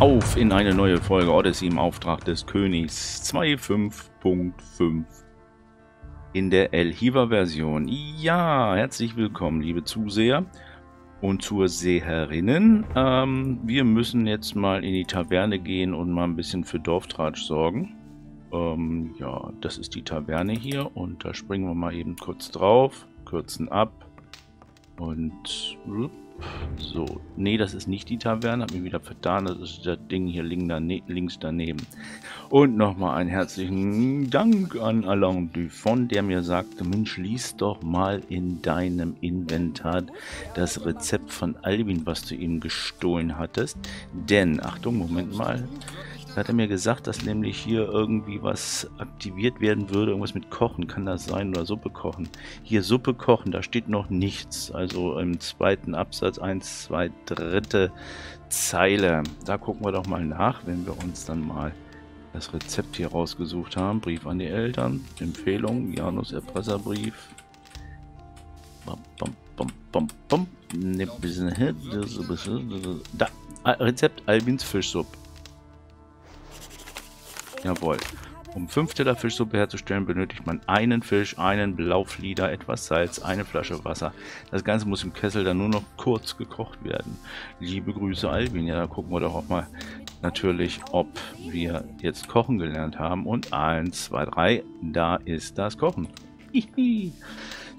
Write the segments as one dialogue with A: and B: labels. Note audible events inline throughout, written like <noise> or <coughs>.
A: auf in eine neue Folge Odyssey im Auftrag des Königs 2.5.5 in der Elhiva-Version. Ja, herzlich willkommen, liebe Zuseher und Zuseherinnen. Ähm, wir müssen jetzt mal in die Taverne gehen und mal ein bisschen für Dorftratsch sorgen. Ähm, ja, das ist die Taverne hier und da springen wir mal eben kurz drauf, kürzen ab und so, nee, das ist nicht die Taverne, hab mich wieder vertan, das ist das Ding hier links daneben. Und nochmal einen herzlichen Dank an Alain Dufon, der mir sagte, Mensch, lies doch mal in deinem Inventar das Rezept von Alvin, was du ihm gestohlen hattest. Denn, Achtung, Moment mal, da hat er mir gesagt, dass nämlich hier irgendwie was aktiviert werden würde. Irgendwas mit Kochen kann das sein oder Suppe kochen. Hier Suppe kochen, da steht noch nichts. Also im zweiten Absatz 1, 2, dritte Zeile. Da gucken wir doch mal nach, wenn wir uns dann mal das Rezept hier rausgesucht haben. Brief an die Eltern, Empfehlung, Janus Erpresserbrief. Bam, bam, bam, bam, bam. Da, Rezept Albins Fischsuppe. Jawohl. Um 5 Teller Fischsuppe herzustellen, benötigt man einen Fisch, einen Blauflieder, etwas Salz, eine Flasche Wasser. Das Ganze muss im Kessel dann nur noch kurz gekocht werden. Liebe Grüße, Albin. Ja, da gucken wir doch auch mal natürlich, ob wir jetzt kochen gelernt haben. Und 1, 2, 3, da ist das Kochen.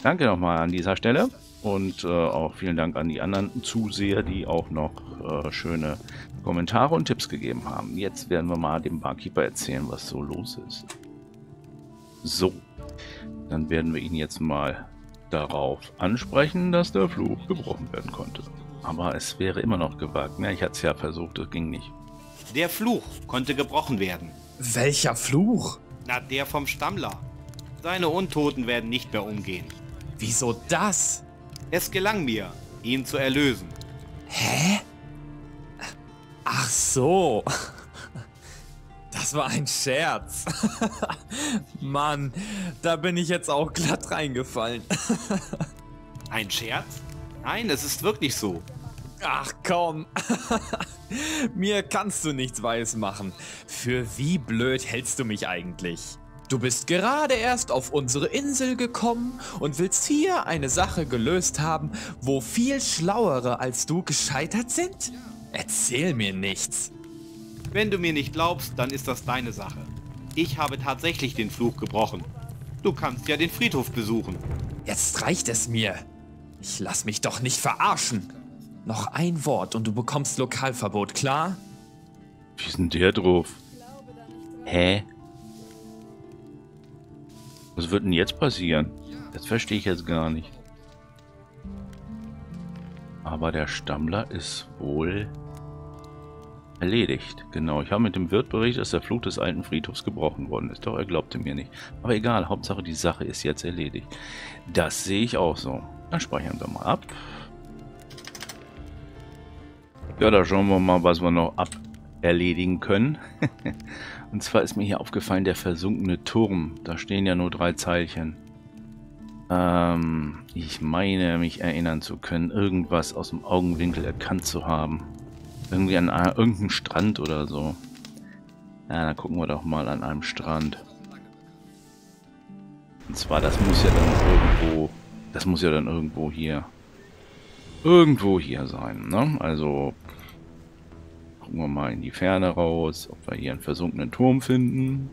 A: Danke nochmal an dieser Stelle. Und äh, auch vielen Dank an die anderen Zuseher, die auch noch äh, schöne Kommentare und Tipps gegeben haben. Jetzt werden wir mal dem Barkeeper erzählen, was so los ist. So, dann werden wir ihn jetzt mal darauf ansprechen, dass der Fluch gebrochen werden konnte. Aber es wäre immer noch gewagt. Ja, ich hatte es ja versucht, das ging nicht.
B: Der Fluch konnte gebrochen werden.
C: Welcher Fluch?
B: Na, der vom Stammler. Seine Untoten werden nicht mehr umgehen.
C: Wieso das?
B: Es gelang mir, ihn zu erlösen.
C: Hä? Ach so. Das war ein Scherz. <laughs> Mann, da bin ich jetzt auch glatt reingefallen. <laughs>
B: Ein Scherz? Nein, es ist wirklich so.
C: Ach komm. <laughs> Mir kannst du nichts weiß machen. Für wie blöd hältst du mich eigentlich? Du bist gerade erst auf unsere Insel gekommen und willst hier eine Sache gelöst haben, wo viel Schlauere als du gescheitert sind? Erzähl mir nichts.
B: Wenn du mir nicht glaubst, dann ist das deine Sache. Ich habe tatsächlich den Fluch gebrochen. Du kannst ja den Friedhof besuchen.
C: Jetzt reicht es mir. Ich lass mich doch nicht verarschen. Noch ein Wort und du bekommst Lokalverbot, klar?
A: Wie ist denn der drauf? Hä? Was wird denn jetzt passieren? Das verstehe ich jetzt gar nicht. Aber der Stammler ist wohl erledigt. Genau, ich habe mit dem Wirt berichtet, dass der Fluch des alten Friedhofs gebrochen worden ist. Doch er glaubte mir nicht. Aber egal, Hauptsache die Sache ist jetzt erledigt. Das sehe ich auch so. Dann speichern wir mal ab. Ja, da schauen wir mal, was wir noch ab erledigen können. <laughs> Und zwar ist mir hier aufgefallen, der versunkene Turm. Da stehen ja nur drei Zeilchen. Ähm, ich meine, mich erinnern zu können, irgendwas aus dem Augenwinkel erkannt zu haben. Irgendwie an irgendeinem Strand oder so. Ja, dann gucken wir doch mal an einem Strand. Und zwar, das muss ja dann irgendwo... Das muss ja dann irgendwo hier... Irgendwo hier sein, ne? Also, Gucken wir mal in die Ferne raus, ob wir hier einen versunkenen Turm finden.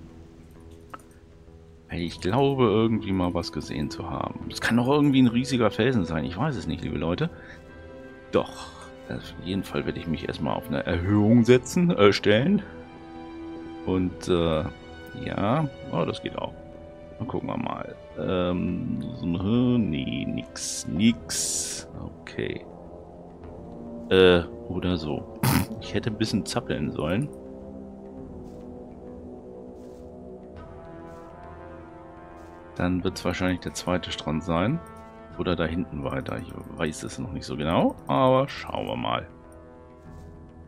A: Ich glaube, irgendwie mal was gesehen zu haben. Es kann doch irgendwie ein riesiger Felsen sein. Ich weiß es nicht, liebe Leute. Doch. Auf jeden Fall werde ich mich erstmal auf eine Erhöhung setzen, äh, stellen. Und, äh, ja. Oh, das geht auch. Dann gucken wir mal. Ähm, nee, nix, nix. Okay. Äh, oder so. Ich hätte ein bisschen zappeln sollen. Dann wird es wahrscheinlich der zweite Strand sein. Oder da hinten weiter. Ich weiß es noch nicht so genau, aber schauen wir mal.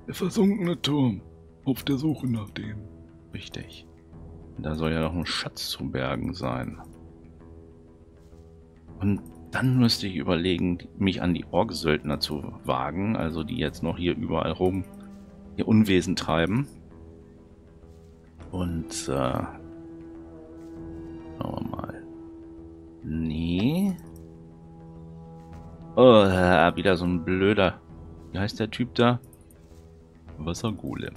A: Der versunkene Turm. Auf der Suche nach dem. Richtig. Da soll ja noch ein Schatz zu bergen sein. Und dann müsste ich überlegen, mich an die Orksöldner zu wagen, also die jetzt noch hier überall rum ihr Unwesen treiben. Und, äh, schauen wir mal. Nee. Oh, wieder so ein blöder. Wie heißt der Typ da? Wassergolem.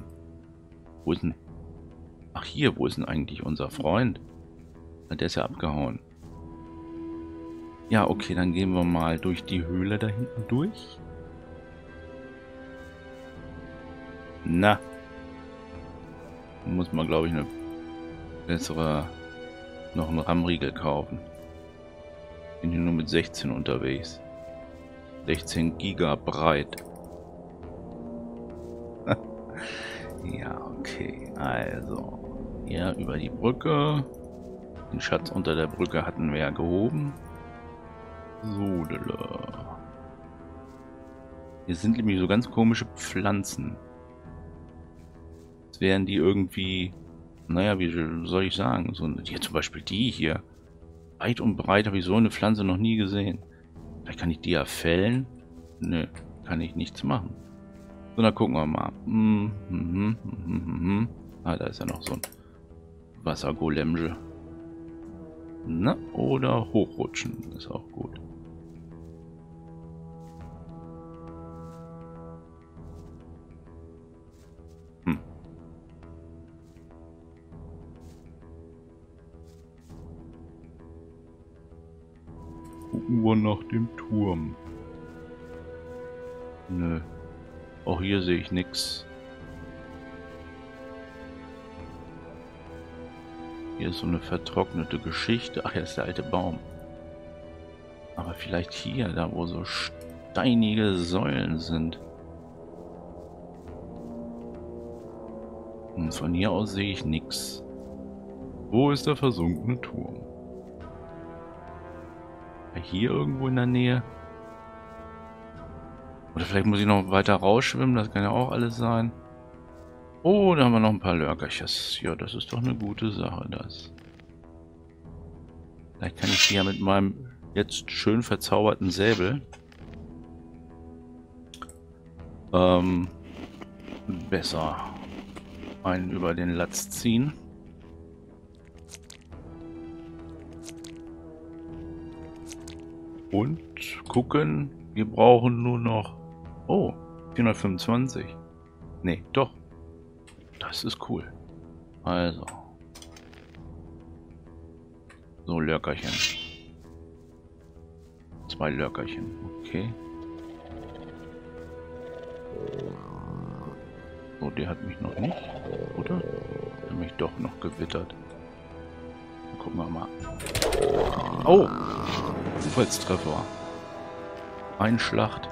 A: Wo ist denn... Ach hier, wo ist denn eigentlich unser Freund? Der ist ja abgehauen. Ja, okay, dann gehen wir mal durch die Höhle da hinten durch. Na. Muss man, glaube ich, eine bessere... noch einen RAM-Riegel kaufen. Bin hier nur mit 16 unterwegs. 16 Giga breit. <laughs> ja, okay. Also. Hier über die Brücke. Den Schatz unter der Brücke hatten wir ja gehoben. So, lala. Hier sind nämlich so ganz komische Pflanzen. Als wären die irgendwie, naja, wie soll ich sagen, so hier zum Beispiel die hier. Weit und breit habe ich so eine Pflanze noch nie gesehen. Vielleicht kann ich die ja fällen. Nö, kann ich nichts machen. So, dann gucken wir mal. Mm, mm, mm, mm, mm, ah, da ist ja noch so ein Wassergolemge. Na, oder hochrutschen ist auch gut. Dem Turm. Nö. Auch hier sehe ich nichts. Hier ist so eine vertrocknete Geschichte. Ach, hier ist der alte Baum. Aber vielleicht hier, da wo so steinige Säulen sind. Und von hier aus sehe ich nichts. Wo ist der versunkene Turm? Hier irgendwo in der Nähe. Oder vielleicht muss ich noch weiter rausschwimmen, das kann ja auch alles sein. Oh, da haben wir noch ein paar Lurkerches. Ja, das ist doch eine gute Sache, das. Vielleicht kann ich die ja mit meinem jetzt schön verzauberten Säbel ähm, besser einen über den Latz ziehen. Und gucken, wir brauchen nur noch... Oh, 425. Nee, doch. Das ist cool. Also. So, Lörkerchen. Zwei Lörkerchen. Okay. So, der hat mich noch nicht, oder? Der hat mich doch noch gewittert. Gucken wir mal. Oh! Zufallstreffer. Einschlacht.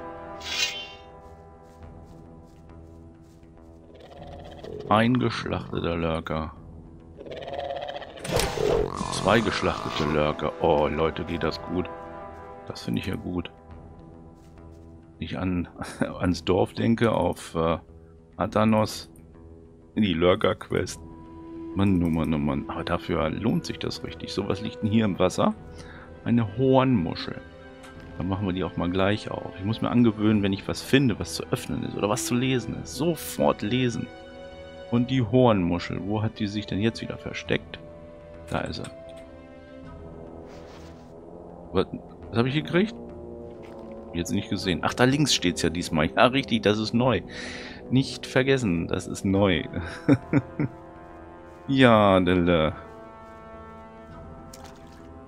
A: Eingeschlachteter Lurker. Zwei geschlachtete Lurker. Oh, Leute, geht das gut. Das finde ich ja gut. Ich an <laughs> ans Dorf denke, auf äh, Athanos. Die Lurker-Quest. Mann, oh Mann, oh Mann. Aber dafür lohnt sich das richtig. So was liegt denn hier im Wasser? Eine Hornmuschel. Dann machen wir die auch mal gleich auf. Ich muss mir angewöhnen, wenn ich was finde, was zu öffnen ist oder was zu lesen ist. Sofort lesen. Und die Hornmuschel. Wo hat die sich denn jetzt wieder versteckt? Da ist er. Was, was habe ich gekriegt? Jetzt nicht gesehen. Ach, da links steht es ja diesmal. Ja, richtig, das ist neu. Nicht vergessen, das ist neu. <laughs> Ja, Dille.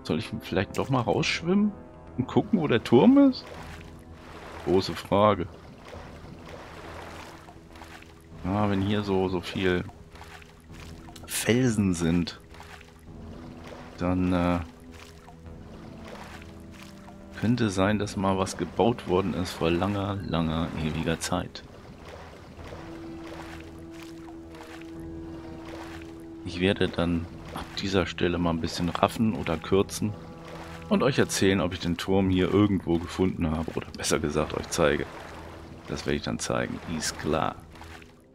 A: Soll ich vielleicht doch mal rausschwimmen und gucken, wo der Turm ist? Große Frage. Ja, wenn hier so, so viel Felsen sind, dann äh, könnte sein, dass mal was gebaut worden ist vor langer, langer, ewiger Zeit. Ich werde dann dieser Stelle mal ein bisschen raffen oder kürzen und euch erzählen, ob ich den Turm hier irgendwo gefunden habe oder besser gesagt euch zeige. Das werde ich dann zeigen, ist klar.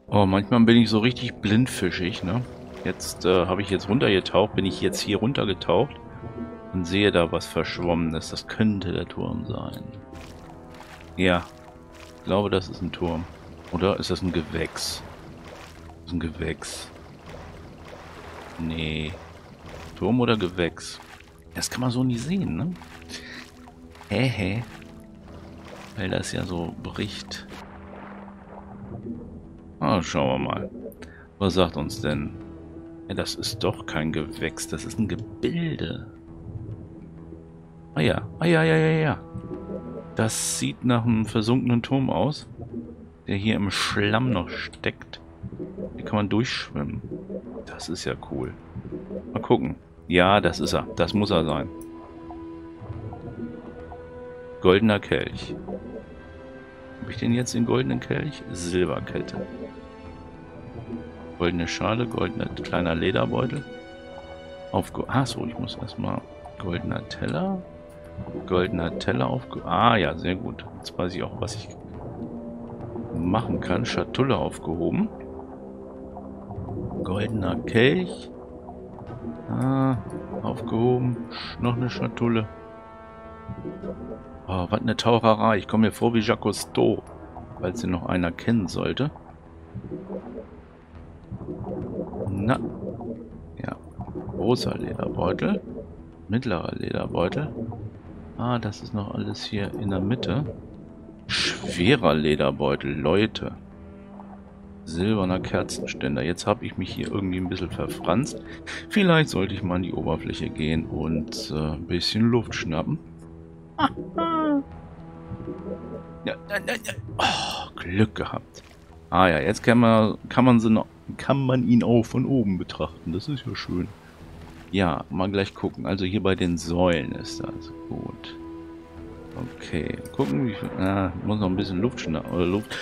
A: Oh, manchmal bin ich so richtig blindfischig, ne? Jetzt äh, habe ich jetzt runtergetaucht, bin ich jetzt hier runtergetaucht und sehe da was Verschwommenes. Das könnte der Turm sein. Ja, ich glaube, das ist ein Turm. Oder ist das ein Gewächs? Das ist ein Gewächs. Nee. Turm oder Gewächs? Das kann man so nie sehen, ne? Hä, hä? Weil das ja so bricht. Ah, schauen wir mal. Was sagt uns denn? Ja, das ist doch kein Gewächs, das ist ein Gebilde. Ah ja, ah ja, ja, ja, ja. Das sieht nach einem versunkenen Turm aus, der hier im Schlamm noch steckt. Hier kann man durchschwimmen. Das ist ja cool. Mal gucken. Ja, das ist er. Das muss er sein. Goldener Kelch. Habe ich den jetzt den goldenen Kelch? Silberkette. Goldene Schale, goldener kleiner Lederbeutel. Aufge... Achso, ich muss erstmal... Goldener Teller. Goldener Teller aufge... Ah ja, sehr gut. Jetzt weiß ich auch, was ich machen kann. Schatulle aufgehoben. Goldener Kelch. Ah, aufgehoben. Noch eine Schatulle. Oh, was eine Taucherei. Ich komme mir vor wie Jacques Cousteau, falls sie noch einer kennen sollte. Na. Ja. Großer Lederbeutel. Mittlerer Lederbeutel. Ah, das ist noch alles hier in der Mitte. Schwerer Lederbeutel, Leute. Silberner Kerzenständer. Jetzt habe ich mich hier irgendwie ein bisschen verfranst. Vielleicht sollte ich mal an die Oberfläche gehen und äh, ein bisschen Luft schnappen. Ja, ja, ja. Oh, Glück gehabt. Ah ja, jetzt kann man, kann man, sie noch, kann man ihn auch von oben betrachten. Das ist ja schön. Ja, mal gleich gucken. Also hier bei den Säulen ist das. Gut. Okay, gucken, wie viel. Ah, muss noch ein bisschen Luft schnappen. Oder Luft.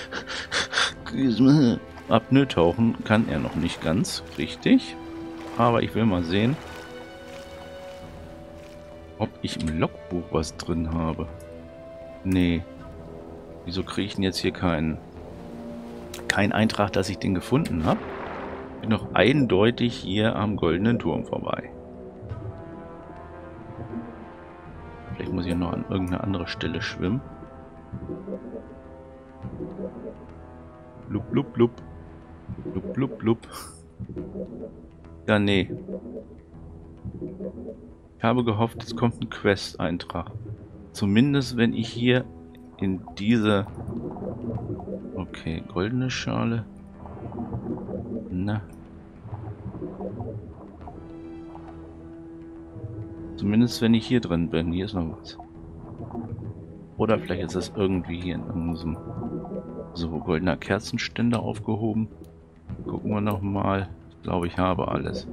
A: <laughs> Apnoe tauchen kann er noch nicht ganz. Richtig. Aber ich will mal sehen, ob ich im Logbuch was drin habe. Nee. Wieso kriege ich denn jetzt hier keinen kein Eintrag, dass ich den gefunden habe? Bin noch eindeutig hier am goldenen Turm vorbei. Vielleicht muss ich ja noch an irgendeine andere Stelle schwimmen. Blub, blub, blub. Blub, blub, blub. Ja, nee. Ich habe gehofft, es kommt ein Quest-Eintrag. Zumindest, wenn ich hier in diese... Okay, goldene Schale. Na. Zumindest, wenn ich hier drin bin. Hier ist noch was. Oder vielleicht ist das irgendwie hier in unserem so goldener Kerzenständer aufgehoben. Gucken wir nochmal. Ich glaube, ich habe alles.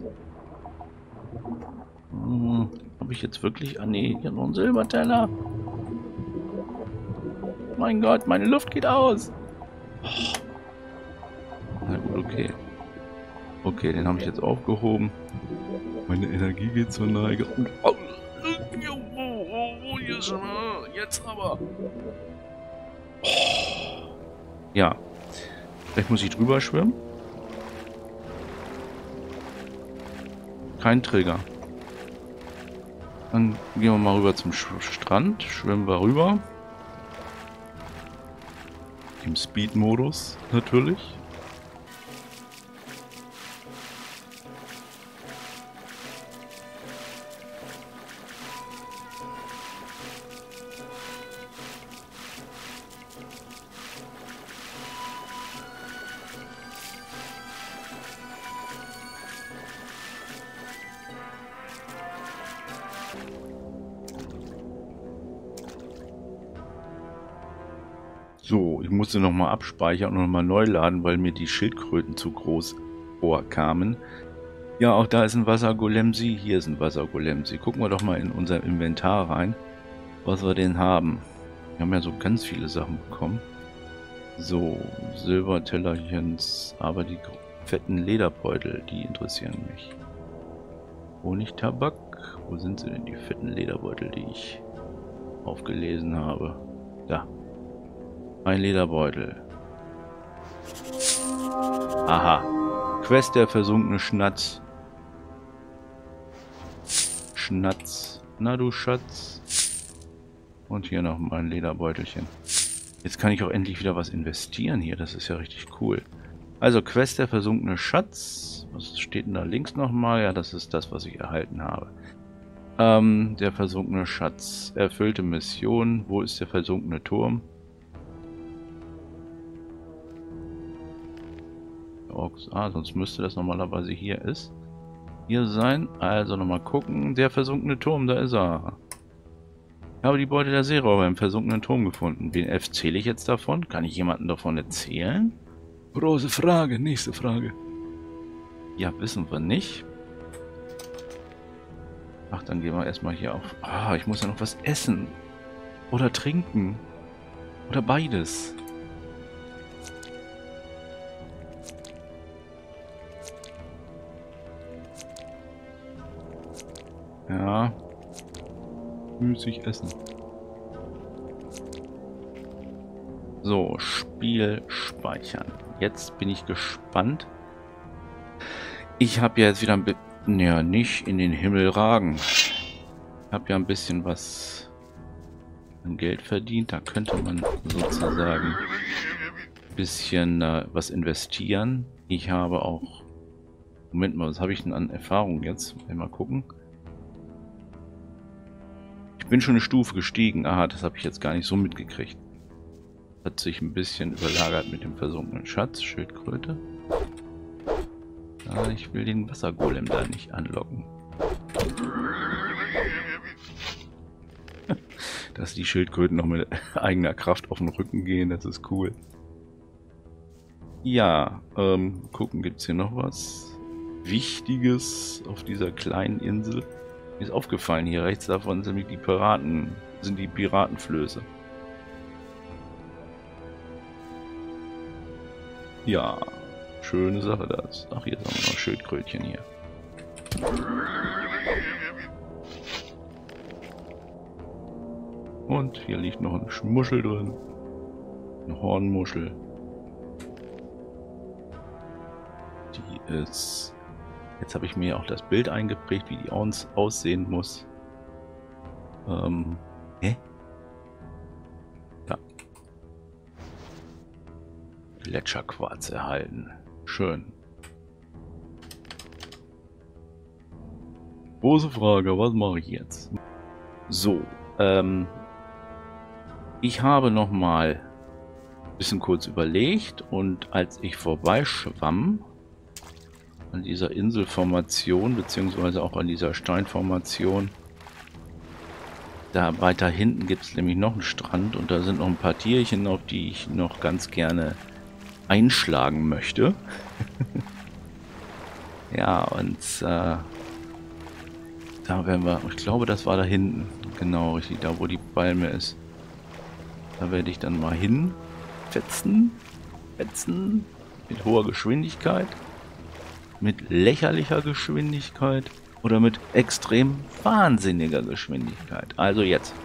A: Hm, habe ich jetzt wirklich... Ah nee, hier noch ein Silberteller. Mein Gott, meine Luft geht aus. Oh. Na gut, okay. Okay, den habe ich jetzt aufgehoben. Meine Energie geht zur Neige. Und, oh, jetzt aber. Oh. Ja. Vielleicht muss ich drüber schwimmen. Kein Trigger. Dann gehen wir mal rüber zum Strand. Schwimmen wir rüber. Im Speed-Modus natürlich. So, ich musste nochmal abspeichern und nochmal neu laden, weil mir die Schildkröten zu groß vorkamen. Ja, auch da ist ein Wassergolemsi. Hier ist ein Wassergolemsi. Gucken wir doch mal in unser Inventar rein, was wir denn haben. Wir haben ja so ganz viele Sachen bekommen. So, Silbertellerchens, aber die fetten Lederbeutel, die interessieren mich. Honigtabak, wo sind sie denn, die fetten Lederbeutel, die ich aufgelesen habe? Da, ein Lederbeutel. Aha. Quest der versunkene Schnatz. Schnatz. Na du Schatz. Und hier noch mein Lederbeutelchen. Jetzt kann ich auch endlich wieder was investieren hier. Das ist ja richtig cool. Also Quest der versunkene Schatz. Was steht denn da links nochmal? Ja, das ist das, was ich erhalten habe. Ähm, der versunkene Schatz. Erfüllte Mission. Wo ist der versunkene Turm? Ah, sonst müsste das normalerweise hier ist. Hier sein. Also nochmal gucken. Der versunkene Turm, da ist er. Ich habe die Beute der Seeräuber im versunkenen Turm gefunden. Wen erzähle ich jetzt davon? Kann ich jemanden davon erzählen?
D: Große Frage, nächste Frage.
A: Ja, wissen wir nicht. Ach, dann gehen wir erstmal hier auf. Ah, ich muss ja noch was essen. Oder trinken. Oder beides. Ja. Müßig essen. So, Spiel speichern. Jetzt bin ich gespannt. Ich habe ja jetzt wieder ein bisschen... Ja, nicht in den Himmel ragen. Ich habe ja ein bisschen was an Geld verdient. Da könnte man sozusagen ein bisschen äh, was investieren. Ich habe auch... Moment mal, was habe ich denn an Erfahrung jetzt? Mal gucken. Bin schon eine Stufe gestiegen. Aha, das habe ich jetzt gar nicht so mitgekriegt. Hat sich ein bisschen überlagert mit dem versunkenen Schatz. Schildkröte. Ja, ich will den Wassergolem da nicht anlocken. <laughs> Dass die Schildkröten noch mit eigener Kraft auf den Rücken gehen, das ist cool. Ja, ähm, gucken, gibt es hier noch was Wichtiges auf dieser kleinen Insel? Mir ist aufgefallen, hier rechts davon sind die Piraten, sind die Piratenflöße. Ja, schöne Sache das. Ach, hier haben wir noch Schildkrötchen hier. Und hier liegt noch eine Muschel drin. Eine Hornmuschel. Die ist... Jetzt habe ich mir auch das Bild eingeprägt, wie die uns aussehen muss. Ähm... Hä? Gletscherquarz erhalten. Schön. Große Frage, was mache ich jetzt? So, ähm, ich habe noch mal ein bisschen kurz überlegt und als ich vorbeischwamm an dieser Inselformation, beziehungsweise auch an dieser Steinformation, da weiter hinten gibt es nämlich noch einen Strand und da sind noch ein paar Tierchen, auf die ich noch ganz gerne einschlagen möchte. <laughs> ja, und äh, da werden wir, ich glaube, das war da hinten. Genau, richtig, da wo die Palme ist. Da werde ich dann mal hinfetzen. Fetzen. Mit hoher Geschwindigkeit. Mit lächerlicher Geschwindigkeit. Oder mit extrem wahnsinniger Geschwindigkeit. Also jetzt.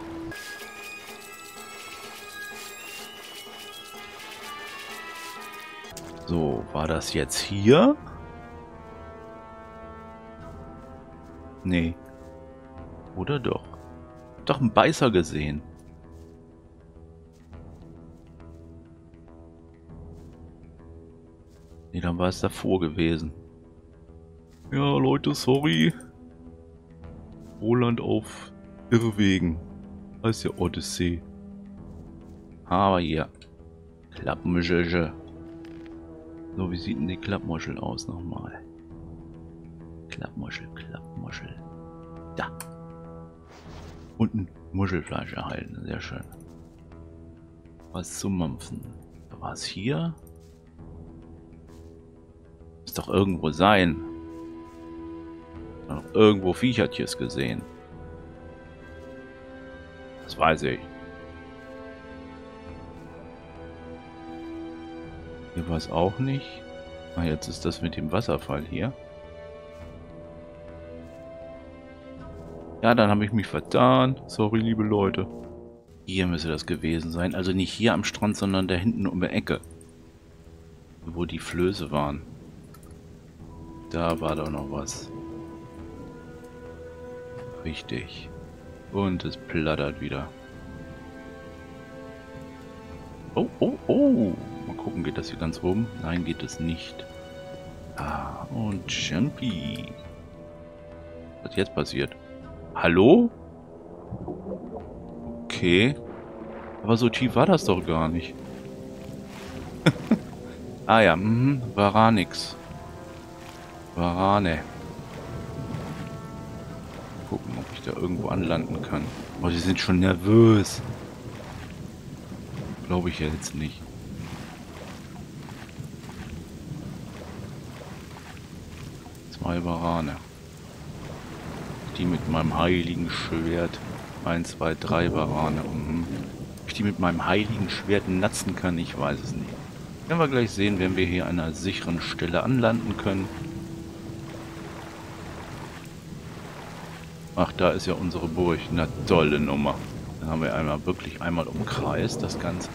A: So, war das jetzt hier? Nee. Oder doch? Doch einen Beißer gesehen. Nee, dann war es davor gewesen. Ja, Leute, sorry. Roland auf Irrwegen. Heißt ja Odyssee. Aber hier. Klappmuschelche. So, wie sieht denn die Klappmuschel aus nochmal? Klappmuschel, Klappmuschel. Da. Und ein Muschelfleisch erhalten. Sehr schön. Was zum Mampfen. Es hier. Muss doch irgendwo sein. Noch irgendwo Viechertjes gesehen. Das weiß ich. Hier war es auch nicht. Ah, jetzt ist das mit dem Wasserfall hier. Ja, dann habe ich mich vertan. Sorry, liebe Leute. Hier müsste das gewesen sein. Also nicht hier am Strand, sondern da hinten um die Ecke. Wo die Flöße waren. Da war doch noch was. Richtig. Und es plattert wieder. Oh, oh, oh. Mal gucken, geht das hier ganz rum? Nein, geht es nicht. Ah, und Jumpy. Was jetzt passiert? Hallo? Okay. Aber so tief war das doch gar nicht. <laughs> ah ja, mhm, Varanix. Varane. Gucken, ob ich da irgendwo anlanden kann. Oh, die sind schon nervös. Glaube ich ja jetzt nicht. Zwei Varane. Die mit meinem heiligen Schwert. 1, 2, 3 Varane. Mhm. Ob ich die mit meinem heiligen Schwert natzen kann, ich weiß es nicht. Werden wir gleich sehen, wenn wir hier an einer sicheren Stelle anlanden können. Ach, da ist ja unsere Burg. Na, tolle Nummer. Dann haben wir einmal wirklich einmal umkreist, das Ganze.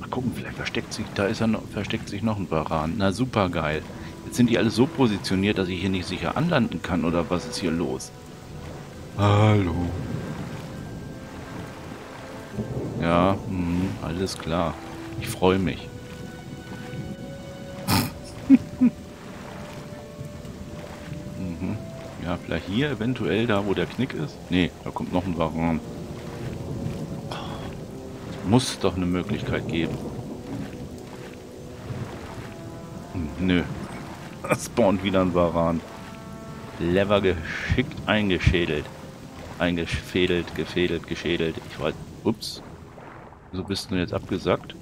A: Mal gucken, vielleicht versteckt sich, da ist er noch, versteckt sich noch ein Baran. Na, super geil. Jetzt sind die alle so positioniert, dass ich hier nicht sicher anlanden kann, oder was ist hier los? Hallo. Ja, mh, alles klar. Ich freue mich. Vielleicht hier eventuell da, wo der Knick ist. Nee, da kommt noch ein Varan. Muss doch eine Möglichkeit geben. Nö. Da spawnt wieder ein Varan. Lever geschickt eingeschädelt. Eingefädelt, gefädelt, geschädelt. Ich weiß. Ups. Wieso bist du jetzt abgesackt?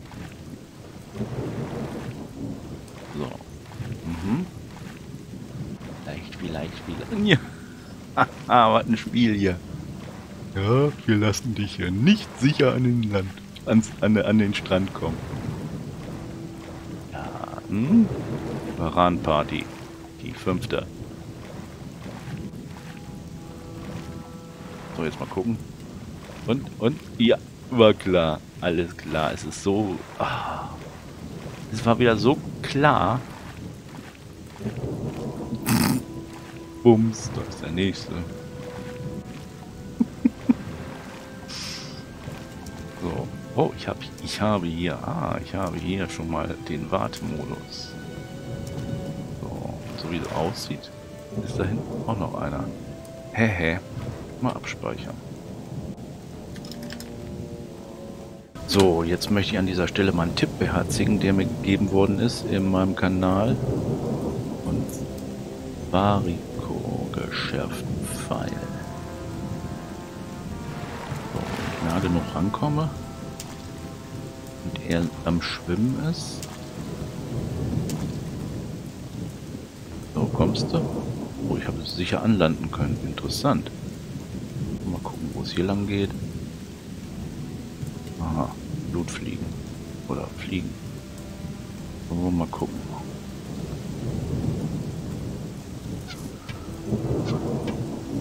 A: So. Mhm. Vielleicht, vielleicht, vielleicht. Ja. Haha, <laughs> was ein Spiel hier. Ja, wir lassen dich hier nicht sicher an den Land, ans, an, an den Strand kommen. Ja, hm? Varan-Party. Die fünfte. So, jetzt mal gucken. Und, und, ja, war klar. Alles klar, es ist so... Ah, es war wieder so klar. Bums, da ist der nächste. <laughs> so. Oh, ich, hab, ich habe hier... Ah, ich habe hier schon mal den Wartemodus. So, so wie es aussieht, ist da hinten auch noch einer. Hehe. Mal abspeichern. So, jetzt möchte ich an dieser Stelle mal einen Tipp beherzigen, der mir gegeben worden ist in meinem Kanal. Und Varico geschärften Pfeil. So, wenn ich nah genug rankomme und er am Schwimmen ist. So, kommst du? Oh, ich habe es sicher anlanden können. Interessant. Mal gucken, wo es hier lang geht. Aha. Blutfliegen. Oder Fliegen. Wollen wir mal gucken.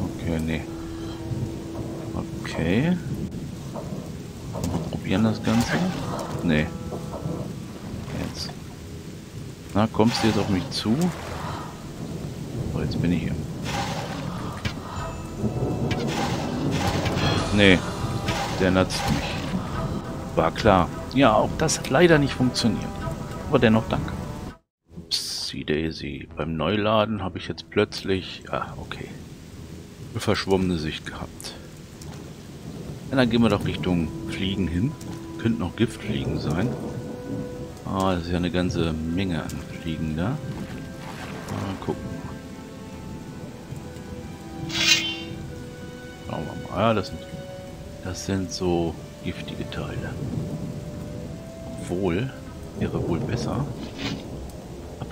A: Okay, nee. Okay. Mal probieren das Ganze. Nee. Jetzt. Na, kommst du jetzt auf mich zu? So, jetzt bin ich hier. Nee. Der natzt mich. War klar. Ja, auch das hat leider nicht funktioniert. Aber dennoch danke. Daisy. Beim Neuladen habe ich jetzt plötzlich... Ah, okay. Eine verschwommene Sicht gehabt. Ja, dann gehen wir doch Richtung Fliegen hin. Könnten auch Giftfliegen sein. Ah, das ist ja eine ganze Menge an Fliegen da. Mal gucken. Schauen wir mal. Ja, das sind, das sind so giftige Teile. Obwohl, wäre wohl besser,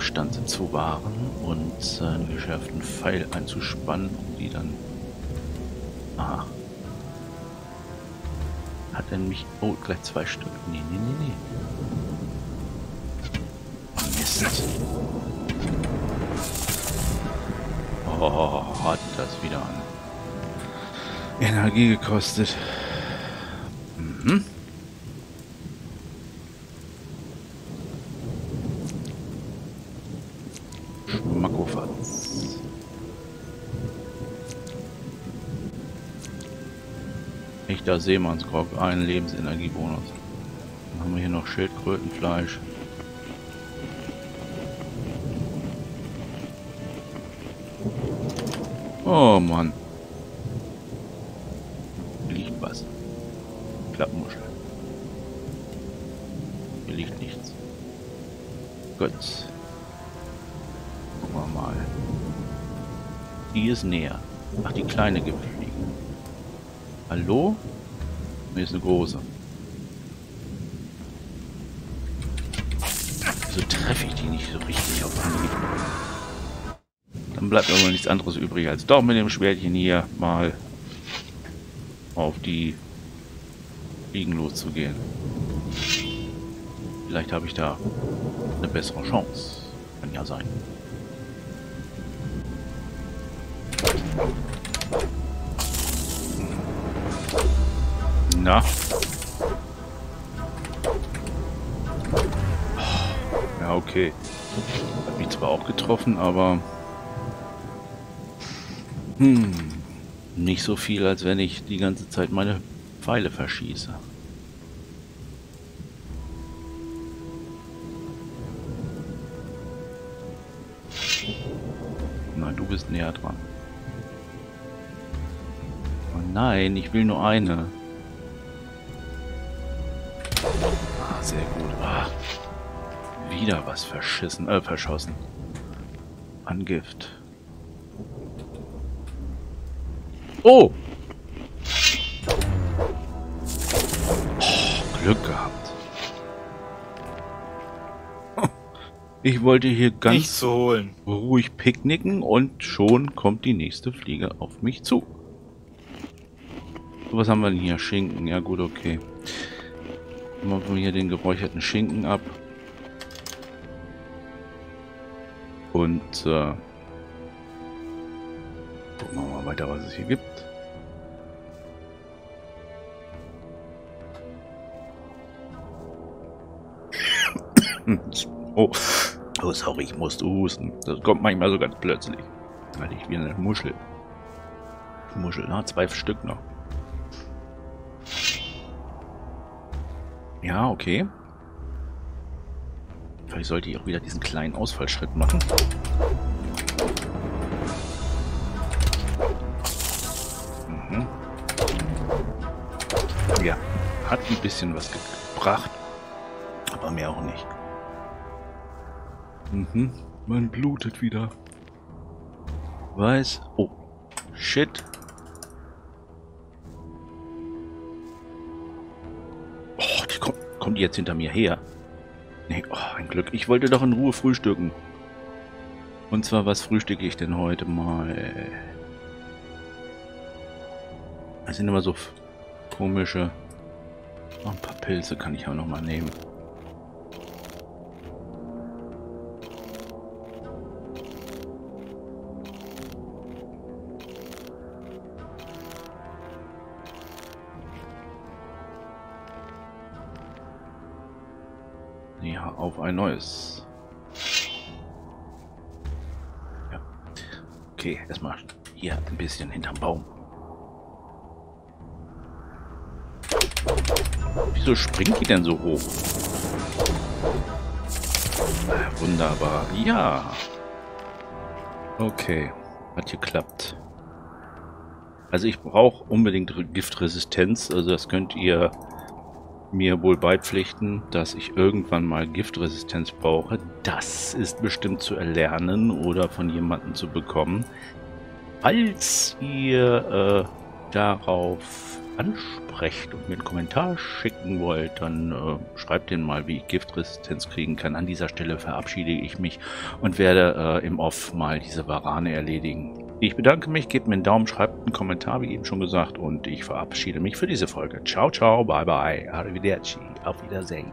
A: Abstand zu wahren und einen geschärften Pfeil einzuspannen, um die dann... Aha. Hat er nämlich... Oh, gleich zwei Stück. Nee, nee, nee, nee. Mist. Oh, hat das wieder an. Energie gekostet. Mhm. Echter Seemannsgrog, ein Lebensenergiebonus. Dann haben wir hier noch Schildkrötenfleisch. Oh Mann. Hier liegt was. Klappmuschel. Hier liegt nichts. Gut. Gucken wir mal. Die ist näher. Ach, die kleine gibt fliegen. Hallo? Ist eine große. Wieso treffe ich die nicht so richtig auf Anhieb? Dann bleibt mir nichts anderes übrig, als doch mit dem Schwertchen hier mal auf die Fliegen loszugehen. Vielleicht habe ich da eine bessere Chance. Kann ja sein. Na? Ja, okay. Hat mich zwar auch getroffen, aber... Hm. Nicht so viel, als wenn ich die ganze Zeit meine Pfeile verschieße. Na, du bist näher dran. Oh nein, ich will nur eine. Sehr gut. Ah, wieder was verschissen, äh, verschossen. An Gift. Oh! oh! Glück gehabt. Ich wollte hier ganz
B: Nichts zu holen.
A: ruhig picknicken und schon kommt die nächste Fliege auf mich zu. Was haben wir denn hier? Schinken. Ja gut, okay. Machen wir hier den geräucherten Schinken ab. Und äh, gucken wir mal weiter, was es hier gibt. <coughs> oh. oh, sorry, ich musste husten. Das kommt manchmal so ganz plötzlich. Weil ich wie eine Muschel. Muschel, na, zwei Stück noch. Ja, okay. Vielleicht sollte ich auch wieder diesen kleinen Ausfallschritt machen. Mhm. Ja, hat ein bisschen was gebracht, aber mehr auch nicht. Mhm, man blutet wieder. Weiß. Oh, shit. Kommt die jetzt hinter mir her? Nee, oh, ein Glück. Ich wollte doch in Ruhe frühstücken. Und zwar, was frühstücke ich denn heute mal? Das sind immer so komische... Oh, ein paar Pilze kann ich auch noch mal nehmen. Ein neues. Ja. Okay, erstmal hier ein bisschen hinterm Baum. Wieso springt die denn so hoch? Wunderbar. Ja. Okay. Hat geklappt. Also ich brauche unbedingt Giftresistenz. Also das könnt ihr mir wohl beipflichten, dass ich irgendwann mal Giftresistenz brauche. Das ist bestimmt zu erlernen oder von jemandem zu bekommen. Falls ihr äh, darauf ansprecht und mir einen Kommentar schicken wollt, dann äh, schreibt den mal, wie ich Giftresistenz kriegen kann. An dieser Stelle verabschiede ich mich und werde äh, im Off mal diese Varane erledigen. Ich bedanke mich, gebt mir einen Daumen, schreibt einen Kommentar, wie eben schon gesagt, und ich verabschiede mich für diese Folge. Ciao, ciao, bye, bye, arrivederci, auf Wiedersehen.